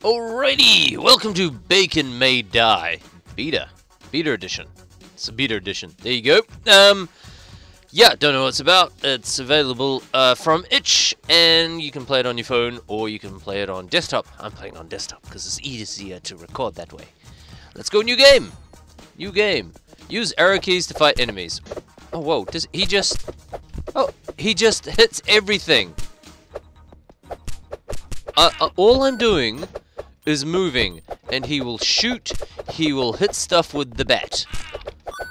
Alrighty, welcome to Bacon May Die Beta, Beta Edition. It's a Beta Edition. There you go. Um, yeah, don't know what it's about. It's available uh, from Itch, and you can play it on your phone or you can play it on desktop. I'm playing on desktop because it's easier to record that way. Let's go new game. New game. Use arrow keys to fight enemies. Oh whoa! Does he just? Oh, he just hits everything. Uh, uh, all I'm doing is moving, and he will shoot. He will hit stuff with the bat.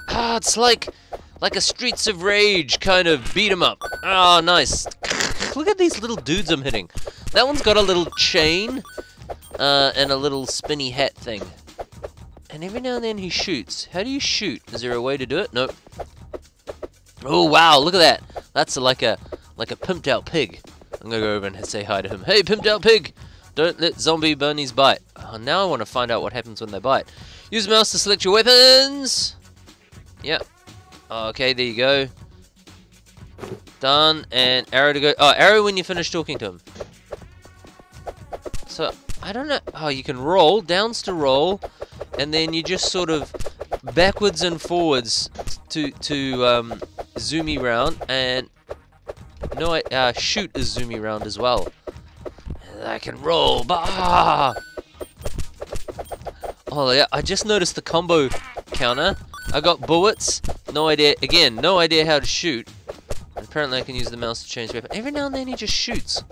Ah, it's like like a Streets of Rage kind of beat 'em up. Ah, nice. Look at these little dudes I'm hitting. That one's got a little chain uh, and a little spinny hat thing. And every now and then he shoots. How do you shoot? Is there a way to do it? Nope. Oh wow, look at that. That's like a like a pimped out pig. I'm gonna go over and say hi to him. Hey, pimped out pig! Don't let zombie bunnies bite. Oh, now I want to find out what happens when they bite. Use mouse to select your weapons. Yep. Okay, there you go. Done. And arrow to go. Oh, arrow when you finish talking to him. So, I don't know. Oh, you can roll. Downs to roll. And then you just sort of backwards and forwards to to um, zoomy round. And no, uh, shoot is zoomy round as well. I can roll. Bah! Oh, yeah. I just noticed the combo counter. I got bullets. No idea. Again, no idea how to shoot. Apparently I can use the mouse to change weapon. Every now and then he just shoots.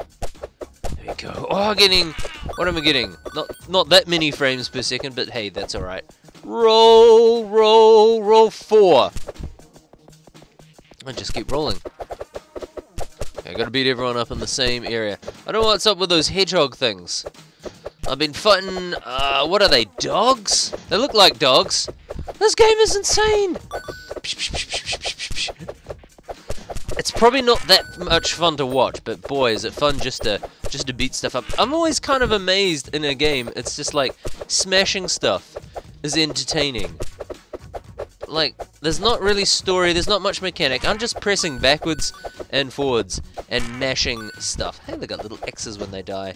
There we go. Oh, getting... What am I getting? Not not that many frames per second, but hey, that's alright. Roll, roll, roll four. I just keep rolling. I gotta beat everyone up in the same area. I don't know what's up with those hedgehog things. I've been fighting, uh, what are they, dogs? They look like dogs. This game is insane! It's probably not that much fun to watch, but boy, is it fun just to just to beat stuff up. I'm always kind of amazed in a game. It's just like smashing stuff is entertaining. Like, there's not really story, there's not much mechanic. I'm just pressing backwards and forwards and mashing stuff. Hey, they got little X's when they die.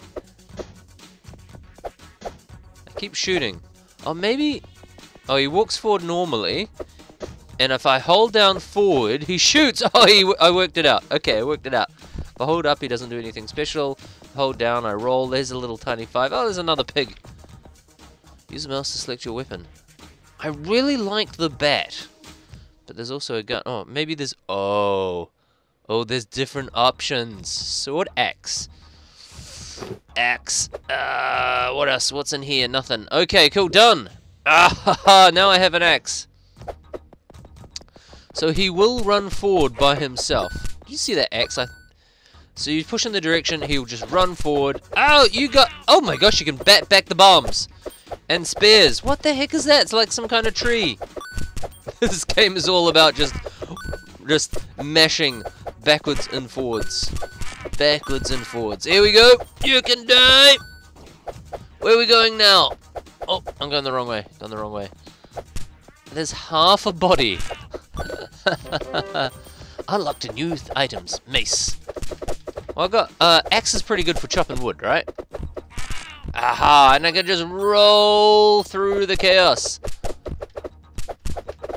I keep shooting. Oh, maybe Oh, he walks forward normally. And if I hold down forward, he shoots. Oh, he, I worked it out. Okay, I worked it out. If I hold up, he doesn't do anything special. Hold down, I roll. There's a little tiny five. Oh, there's another pig. Use the mouse to select your weapon. I really like the bat. But there's also a gun. Oh, maybe there's... Oh. Oh, there's different options. Sword axe. Axe. Uh, what else? What's in here? Nothing. Okay, cool. Done. Ah, now I have an axe. So he will run forward by himself. you see that axe? I so you push in the direction, he'll just run forward. Oh, you got... Oh my gosh, you can bat back the bombs. And spears. What the heck is that? It's like some kind of tree. this game is all about just... Just mashing backwards and forwards. Backwards and forwards. Here we go. You can die. Where are we going now? Oh, I'm going the wrong way. Going the wrong way. There's half a body. Unlocked new items. Mace. Well, I got... Uh, axe is pretty good for chopping wood, right? Aha! And I can just roll through the chaos.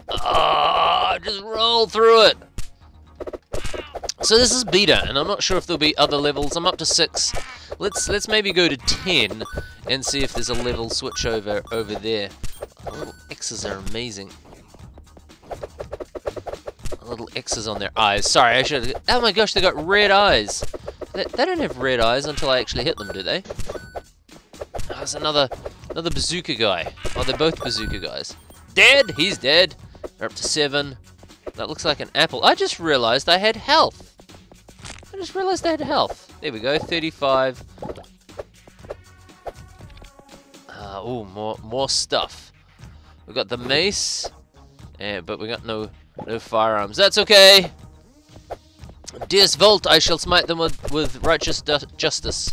Ah, just roll through it. So this is beta, and I'm not sure if there'll be other levels. I'm up to six. Let's let's maybe go to ten and see if there's a level switch over over there. little X's are amazing. Little X's on their eyes. Sorry, I should. Oh my gosh, they got red eyes. They, they don't have red eyes until I actually hit them, do they? Oh, there's another another bazooka guy. Oh, they're both bazooka guys. Dead. He's dead. They're up to seven. That looks like an apple. I just realized I had health. Just realized I had health. There we go, 35. Uh, oh, more more stuff. We've got the mace, uh, but we got no no firearms. That's okay. Deus Vult, I shall smite them with, with righteous justice.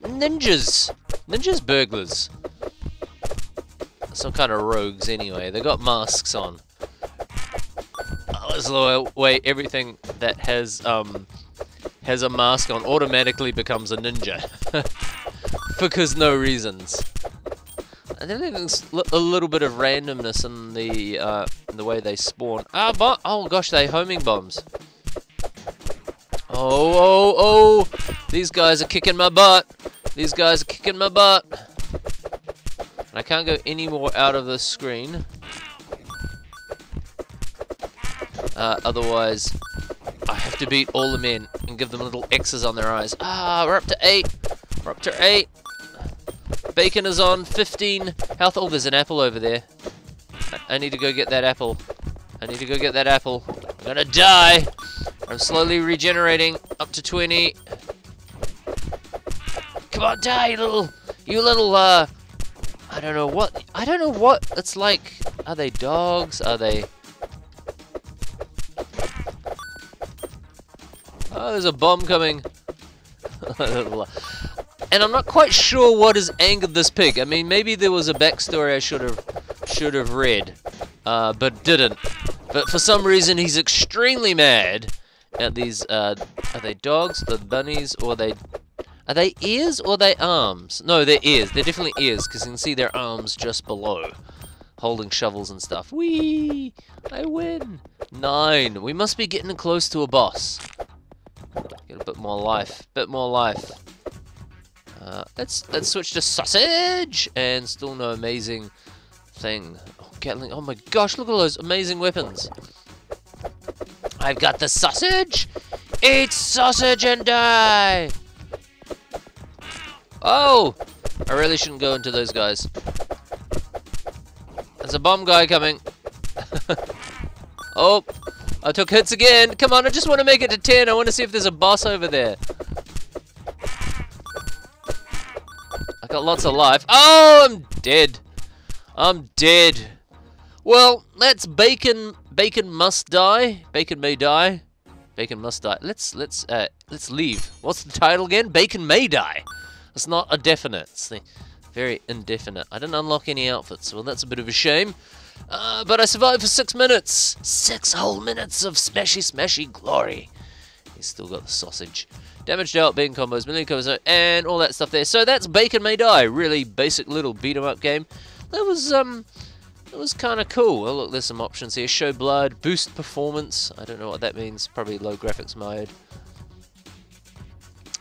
Ninjas! Ninjas burglars. Some kind of rogues anyway. They got masks on. Oh, there's the way everything that has um has a mask on automatically becomes a ninja. because no reasons. And then there's a little bit of randomness in the uh, in the way they spawn. Ah, but oh gosh, they homing bombs. Oh, oh, oh! These guys are kicking my butt. These guys are kicking my butt. I can't go any more out of the screen. Uh, otherwise, have to beat all the men and give them little X's on their eyes. Ah, we're up to eight. We're up to eight. Bacon is on 15 health. Oh, there's an apple over there. I, I need to go get that apple. I need to go get that apple. I'm gonna die. I'm slowly regenerating up to 20. Come on, die, you little, you little, uh, I don't know what, I don't know what it's like. Are they dogs? Are they... Oh, there's a bomb coming. And I'm not quite sure what has angered this pig. I mean, maybe there was a backstory I should have should have read, uh, but didn't. But for some reason, he's extremely mad at these. Uh, are they dogs? The bunnies, or they? Are they ears or they arms? No, they're ears. They're definitely ears because you can see their arms just below, holding shovels and stuff. Whee! I win. Nine. We must be getting close to a boss. Bit more life. Bit more life. Uh, let's let's switch to sausage, and still no amazing thing. Oh, Gatling! Oh my gosh! Look at those amazing weapons. I've got the sausage. Eat sausage and die. Oh! I really shouldn't go into those guys. There's a bomb guy coming. oh! I took hits again. Come on, I just want to make it to 10. I want to see if there's a boss over there. I got lots of life. Oh, I'm dead. I'm dead. Well, let's bacon. Bacon must die. Bacon may die. Bacon must die. Let's let's uh let's leave. What's the title again? Bacon may die. It's not a definite. It's very indefinite. I didn't unlock any outfits. Well, that's a bit of a shame. Uh, but I survived for six minutes. Six whole minutes of smashy smashy glory. He's still got the sausage. Damage dealt, beacon combos, melee combos, and all that stuff there. So that's Bacon May Die. Really basic little beat 'em up game. That was, um, it was kind of cool. Oh, look, there's some options here. Show blood, boost performance. I don't know what that means. Probably low graphics mode.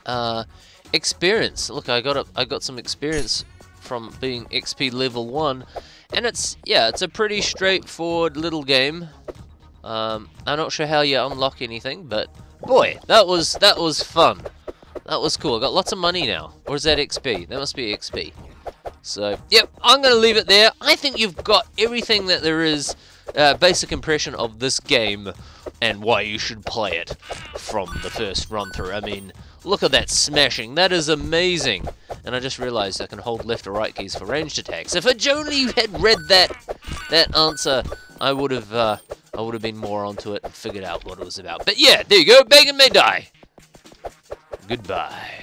Uh, experience. Look, I got a, I got some experience from being XP level 1. And it's, yeah, it's a pretty straightforward little game. Um, I'm not sure how you unlock anything, but Boy, that was that was fun. That was cool. I got lots of money now. Or is that XP? That must be XP. So, yep, I'm going to leave it there. I think you've got everything that there is, uh, basic impression of this game and why you should play it from the first run through. I mean, look at that smashing. That is amazing. And I just realized I can hold left or right keys for ranged attacks. If I'd only had read that that answer, I would have uh, I would have been more onto it and figured out what it was about. But yeah, there you go. Bacon may die. Goodbye,